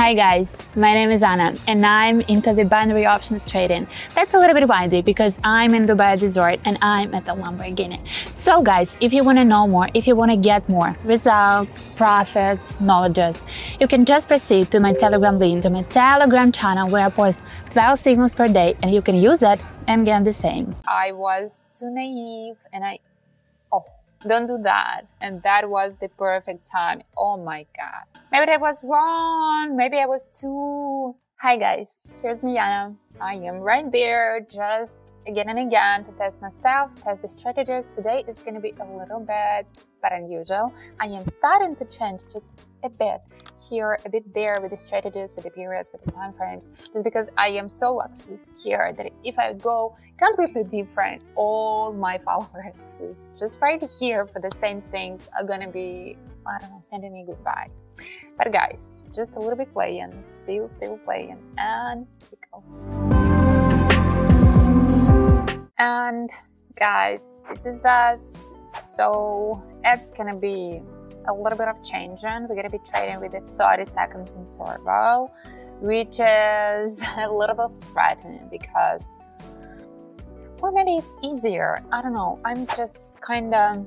Hi guys, my name is Anna and I'm into the binary options trading. That's a little bit windy because I'm in Dubai Resort and I'm at the Lamborghini. So guys, if you want to know more, if you want to get more results, profits, knowledges, you can just proceed to my Telegram link, to my Telegram channel where I post 12 signals per day and you can use it and get the same. I was too naive and I don't do that. And that was the perfect time. Oh my God. Maybe that was wrong. Maybe I was too. Hi guys, here's me, Anna. I am right there just again and again to test myself, test the strategies. Today it's to be a little bit but unusual. I am starting to change to a bit here, a bit there with the strategies, with the periods, with the time frames, just because I am so actually scared that if I go completely different, all my followers just right here for the same things are gonna be, I don't know, sending me goodbyes. But guys, just a little bit playing, still, still playing, and we go. And guys, this is us. So it's gonna be a little bit of change and we're gonna be trading with a 30 seconds interval, which is a little bit threatening because, or maybe it's easier. I don't know. I'm just kind of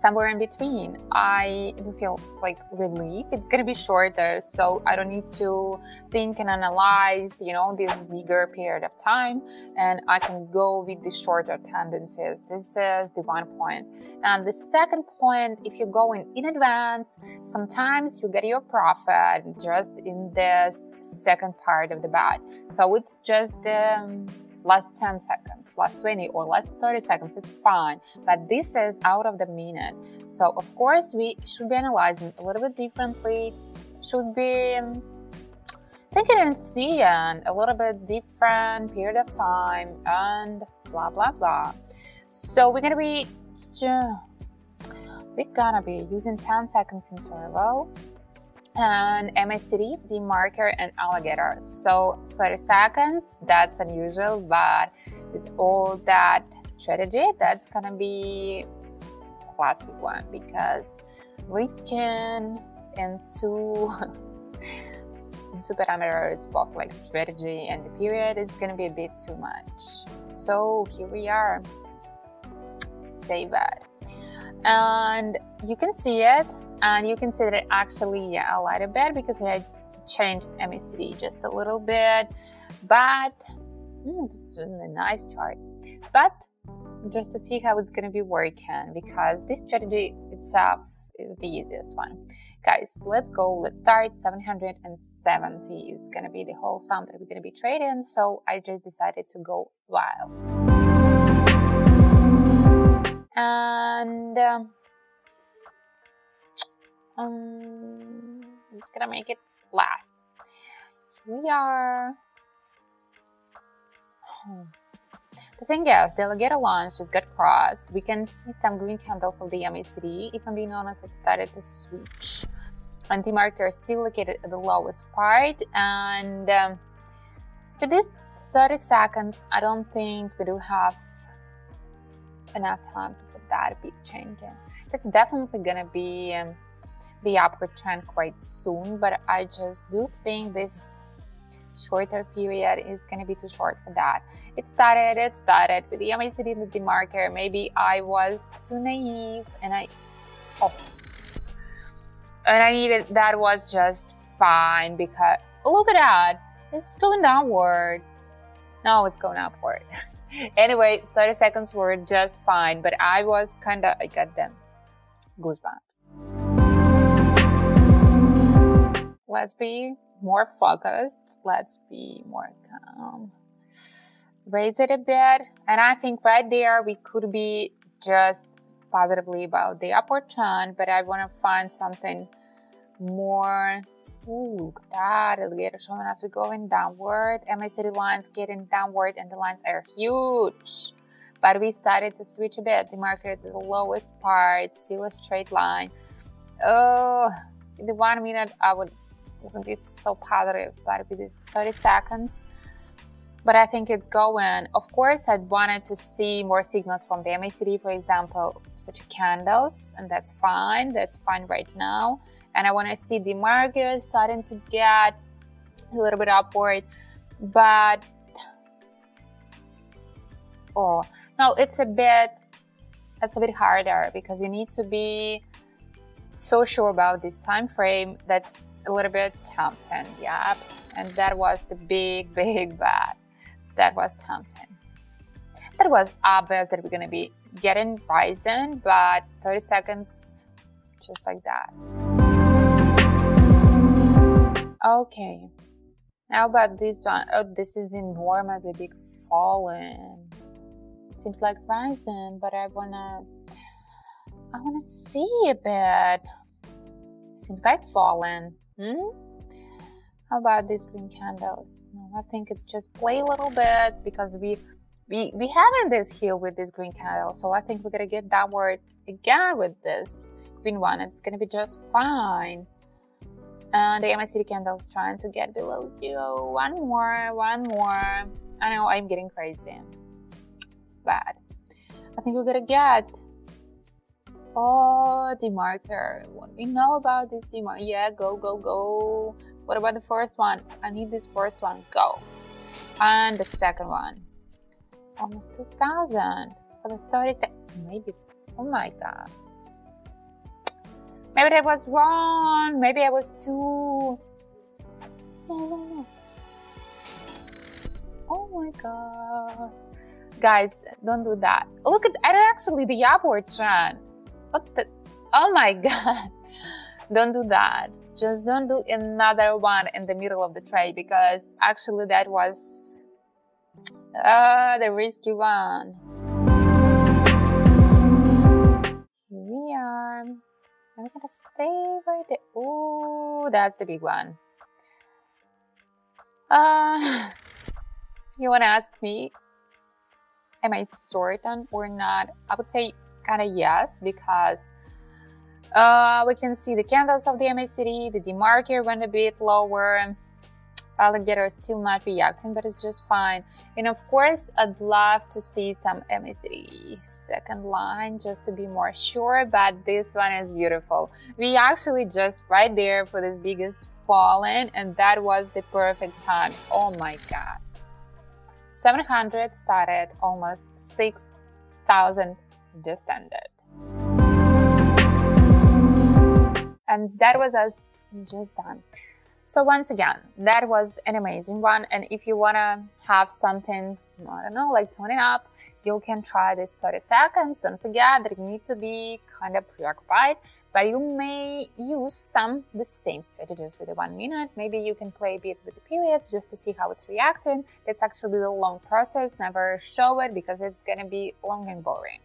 somewhere in between. I do feel like relief. It's gonna be shorter, so I don't need to think and analyze, you know, this bigger period of time, and I can go with the shorter tendencies. This is the one point. And the second point, if you're going in advance, sometimes you get your profit just in this second part of the bet. So it's just the last 10 seconds, last 20 or last 30 seconds, it's fine. But this is out of the minute. So of course we should be analyzing a little bit differently, should be um, thinking and seeing a little bit different period of time and blah blah blah. So we're gonna be we're gonna be using 10 seconds interval and MACD, DeMarker, and alligator. So 30 seconds, that's unusual, but with all that strategy, that's gonna be classic one because risking into two parameters, both like strategy and the period, is gonna be a bit too much. So here we are. Save it. And you can see it and you can see that actually yeah, a little bit because I changed MACD just a little bit but mm, this is a nice chart but just to see how it's going to be working because this strategy itself is the easiest one guys let's go let's start 770 is going to be the whole sum that we're going to be trading so I just decided to go wild and um, um, I'm gonna make it last. Here we are. Oh. The thing is, the alligator lines just got crossed. We can see some green candles of the MACD. If I'm being honest, it started to switch. And the marker is still located at the lowest part. And um, for this 30 seconds, I don't think we do have enough time to for that big change. It's definitely gonna be um, the upward trend quite soon, but I just do think this shorter period is going to be too short for that. It started, it started with the the marker. Maybe I was too naive and I, oh, and I needed, that was just fine because look at that. It's going downward. No, it's going upward. anyway, 30 seconds were just fine, but I was kind of, I got them goosebumps. Let's be more focused. Let's be more calm. Raise it a bit. And I think right there we could be just positively about the upward trend, but I want to find something more. Ooh, that alligator showing us we're going downward. MACD lines getting downward, and the lines are huge. But we started to switch a bit. The market at the lowest part, still a straight line. Oh, the one minute I would wouldn't so positive but it with 30 seconds. But I think it's going. Of course, I wanted to see more signals from the MACD, for example, such candles, and that's fine. That's fine right now. and I want to see the market starting to get a little bit upward, but oh no, it's a bit it's a bit harder because you need to be so sure about this time frame. That's a little bit tempting yeah. And that was the big big bad. That was tempting that was obvious that we're to be getting rising but 30 seconds just like that. Okay. How about this one? Oh, this is enormously big fallen. Seems like rising but i wanna I want to see a bit. Seems like fallen. Hmm? How about these green candles? No, I think it's just play a little bit because we we we having this heel with this green candle, so I think we're gonna get downward again with this green one. It's gonna be just fine. And the MACD candle is trying to get below zero. One more, one more. I know I'm getting crazy. Bad. I think we're gonna get Oh, demarker. What we know about this demarker? Yeah, go, go, go. What about the first one? I need this first one. Go. And the second one. Almost 2,000 for the 30 seconds. Maybe. Oh my god. Maybe that was wrong. Maybe I was too. No, no, no. Oh my god. Guys, don't do that. Look at and actually the upward trend. What the? Oh my god. don't do that. Just don't do another one in the middle of the trade because actually that was uh, the risky one. Here we are. We're gonna stay right there. Oh, that's the big one. Uh, you wanna ask me, am I certain or not? I would say kind of yes, because uh, we can see the candles of the MACD, the demarker went a bit lower. Alligator is still not reacting, but it's just fine. And of course, I'd love to see some MACD second line just to be more sure, but this one is beautiful. We actually just right there for this biggest fallen, and that was the perfect time. Oh my God. 700 started almost 6,000 just ended. And that was us just done. So once again, that was an amazing one. And if you wanna have something, I don't know, like toning up, you can try this 30 seconds. Don't forget that you need to be kind of preoccupied, but you may use some the same strategies with the one minute. Maybe you can play a bit with the periods just to see how it's reacting. That's actually a long process. Never show it because it's gonna be long and boring.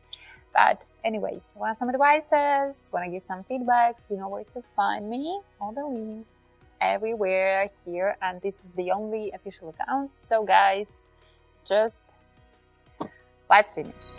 But anyway, if you want some advices, want to give some feedbacks, you know where to find me. All the links everywhere here, and this is the only official account. So, guys, just let's finish.